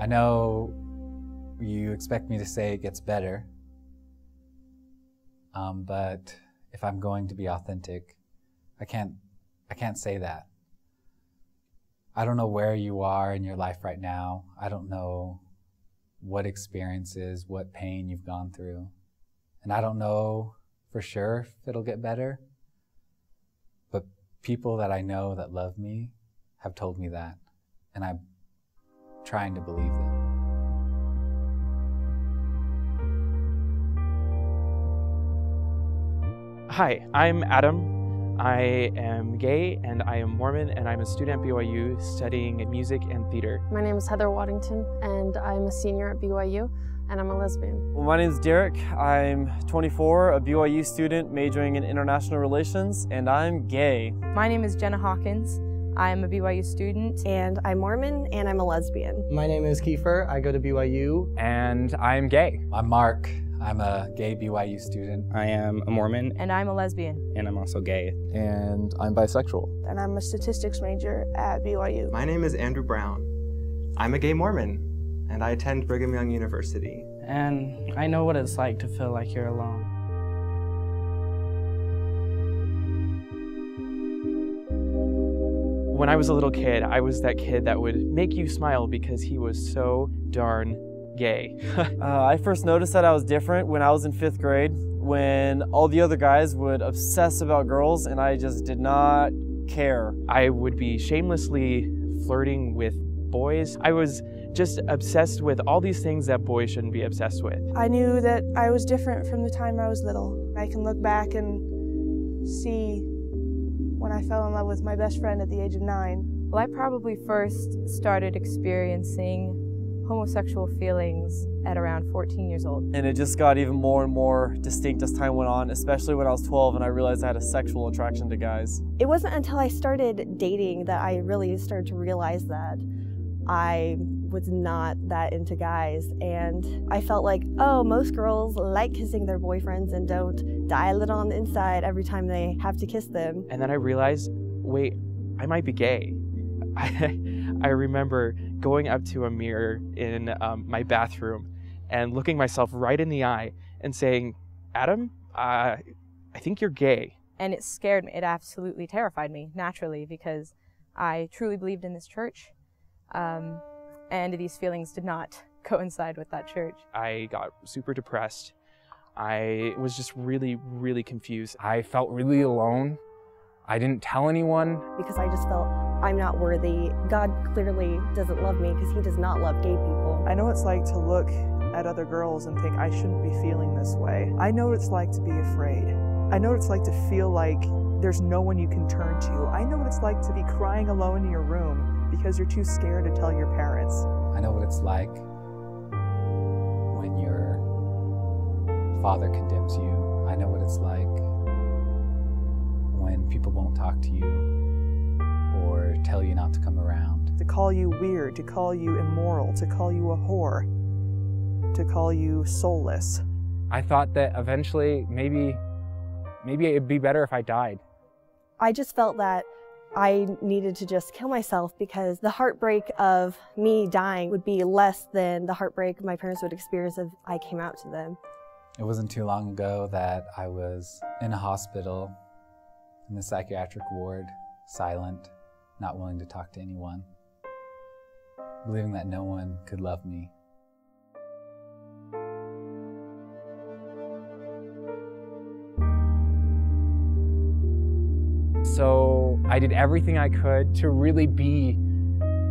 I know you expect me to say it gets better, um, but if I'm going to be authentic, I can't. I can't say that. I don't know where you are in your life right now. I don't know what experiences, what pain you've gone through. And I don't know for sure if it'll get better. But people that I know that love me have told me that. And I'm trying to believe them. Hi, I'm Adam. I am gay and I am Mormon and I'm a student at BYU studying music and theater. My name is Heather Waddington and I'm a senior at BYU and I'm a lesbian. Well, my name is Derek. I'm 24, a BYU student majoring in international relations, and I'm gay. My name is Jenna Hawkins. I'm a BYU student. And I'm Mormon and I'm a lesbian. My name is Kiefer. I go to BYU. And I'm gay. I'm Mark. I'm a gay BYU student. I am a Mormon. And I'm a lesbian. And I'm also gay. And I'm bisexual. And I'm a statistics major at BYU. My name is Andrew Brown. I'm a gay Mormon, and I attend Brigham Young University. And I know what it's like to feel like you're alone. When I was a little kid, I was that kid that would make you smile because he was so darn gay. uh, I first noticed that I was different when I was in fifth grade, when all the other guys would obsess about girls and I just did not care. I would be shamelessly flirting with boys. I was just obsessed with all these things that boys shouldn't be obsessed with. I knew that I was different from the time I was little. I can look back and see when I fell in love with my best friend at the age of nine. Well, I probably first started experiencing homosexual feelings at around 14 years old. And it just got even more and more distinct as time went on, especially when I was 12 and I realized I had a sexual attraction to guys. It wasn't until I started dating that I really started to realize that I was not that into guys. And I felt like, oh, most girls like kissing their boyfriends and don't die a little on the inside every time they have to kiss them. And then I realized, wait, I might be gay. I, I remember going up to a mirror in um, my bathroom and looking myself right in the eye and saying, Adam, uh, I think you're gay. And it scared me. It absolutely terrified me, naturally, because I truly believed in this church. Um, and these feelings did not coincide with that church. I got super depressed. I was just really, really confused. I felt really alone. I didn't tell anyone. Because I just felt I'm not worthy. God clearly doesn't love me because he does not love gay people. I know what it's like to look at other girls and think I shouldn't be feeling this way. I know what it's like to be afraid. I know what it's like to feel like there's no one you can turn to. I know what it's like to be crying alone in your room because you're too scared to tell your parents. I know what it's like when your father condemns you. I know what it's like when people won't talk to you or tell you not to come around. To call you weird, to call you immoral, to call you a whore, to call you soulless. I thought that eventually maybe maybe it'd be better if I died. I just felt that I needed to just kill myself because the heartbreak of me dying would be less than the heartbreak my parents would experience if I came out to them. It wasn't too long ago that I was in a hospital in the psychiatric ward, silent, not willing to talk to anyone, believing that no one could love me. So I did everything I could to really be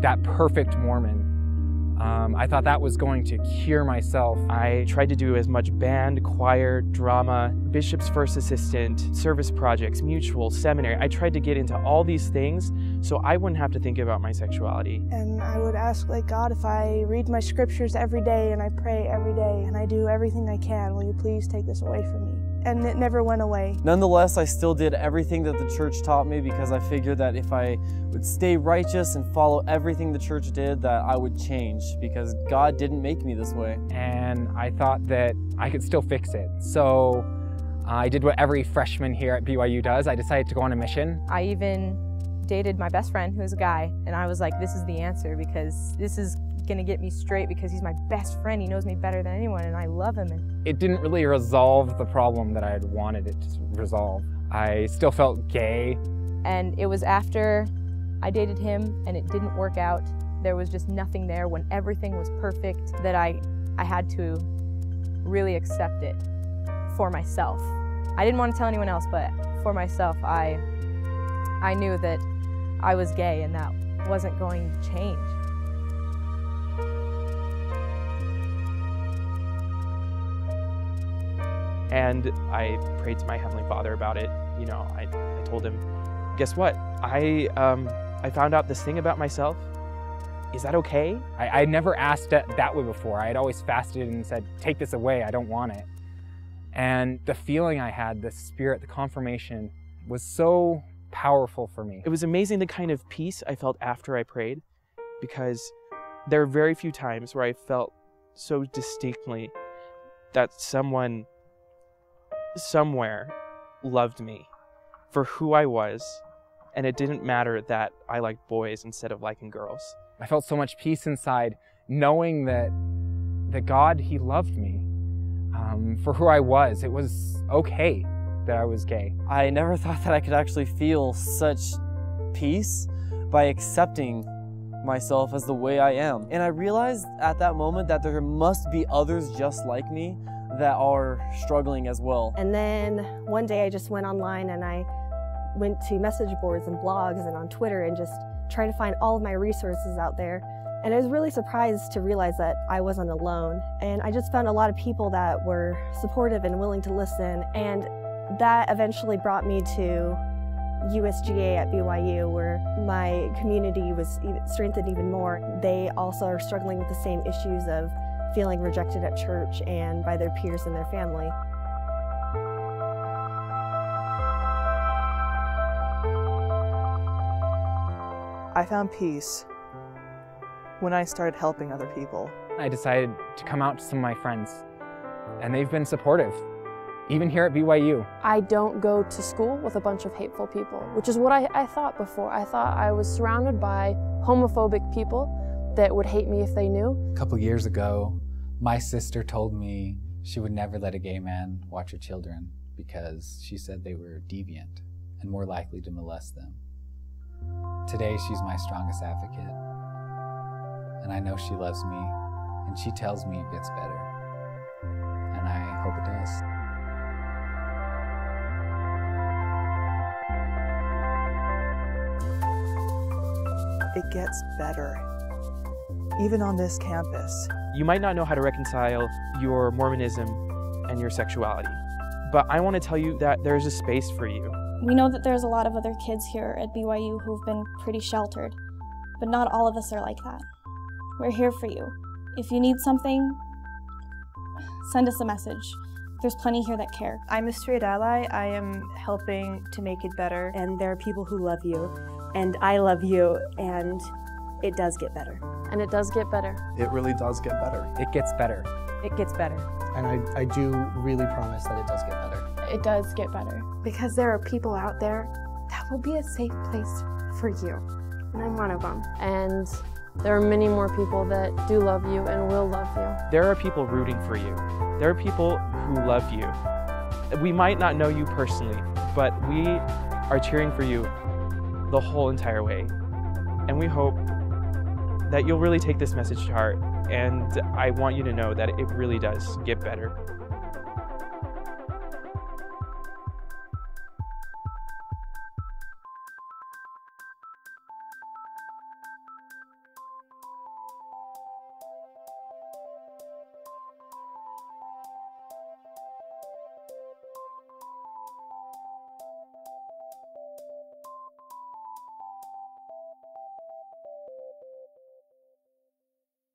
that perfect Mormon. Um, I thought that was going to cure myself. I tried to do as much band, choir, drama, bishop's first assistant, service projects, mutual, seminary. I tried to get into all these things so I wouldn't have to think about my sexuality. And I would ask, like, God, if I read my scriptures every day and I pray every day and I do everything I can, will you please take this away from me? And it never went away. Nonetheless, I still did everything that the church taught me because I figured that if I would stay righteous and follow everything the church did, that I would change because God didn't make me this way. And I thought that I could still fix it. So uh, I did what every freshman here at BYU does. I decided to go on a mission. I even dated my best friend who's a guy and I was like, this is the answer because this is gonna get me straight because he's my best friend. He knows me better than anyone, and I love him. And It didn't really resolve the problem that I had wanted it to resolve. I still felt gay. and it was after I dated him and it didn't work out. There was just nothing there when everything was perfect that I I had to really accept it for myself. I didn't want to tell anyone else, but for myself, I I knew that I was gay and that wasn't going to change. And I prayed to my Heavenly Father about it. You know, I, I told him, guess what? I, um, I found out this thing about myself. Is that okay? I, I never asked it that way before. I had always fasted and said, take this away, I don't want it. And the feeling I had, the spirit, the confirmation was so powerful for me. It was amazing the kind of peace I felt after I prayed because there are very few times where I felt so distinctly that someone somewhere loved me for who I was, and it didn't matter that I liked boys instead of liking girls. I felt so much peace inside knowing that, that God, He loved me um, for who I was. It was okay that I was gay. I never thought that I could actually feel such peace by accepting myself as the way I am. And I realized at that moment that there must be others just like me that are struggling as well. And then one day I just went online and I went to message boards and blogs and on Twitter and just tried to find all of my resources out there. And I was really surprised to realize that I wasn't alone. And I just found a lot of people that were supportive and willing to listen. And that eventually brought me to USGA at BYU, where my community was strengthened even more. They also are struggling with the same issues of feeling rejected at church and by their peers and their family. I found peace when I started helping other people. I decided to come out to some of my friends, and they've been supportive, even here at BYU. I don't go to school with a bunch of hateful people, which is what I, I thought before. I thought I was surrounded by homophobic people that would hate me if they knew. A couple years ago, my sister told me she would never let a gay man watch her children because she said they were deviant and more likely to molest them. Today, she's my strongest advocate. And I know she loves me, and she tells me it gets better. And I hope it does. It gets better. Even on this campus. You might not know how to reconcile your Mormonism and your sexuality, but I want to tell you that there's a space for you. We know that there's a lot of other kids here at BYU who've been pretty sheltered, but not all of us are like that. We're here for you. If you need something, send us a message. There's plenty here that care. I'm a straight ally. I am helping to make it better. And there are people who love you, and I love you, and it does get better. And it does get better. It really does get better. It gets better. It gets better. And I, I do really promise that it does get better. It does get better. Because there are people out there that will be a safe place for you. And I'm one of them. And there are many more people that do love you and will love you. There are people rooting for you. There are people who love you. We might not know you personally, but we are cheering for you the whole entire way. And we hope that you'll really take this message to heart. And I want you to know that it really does get better.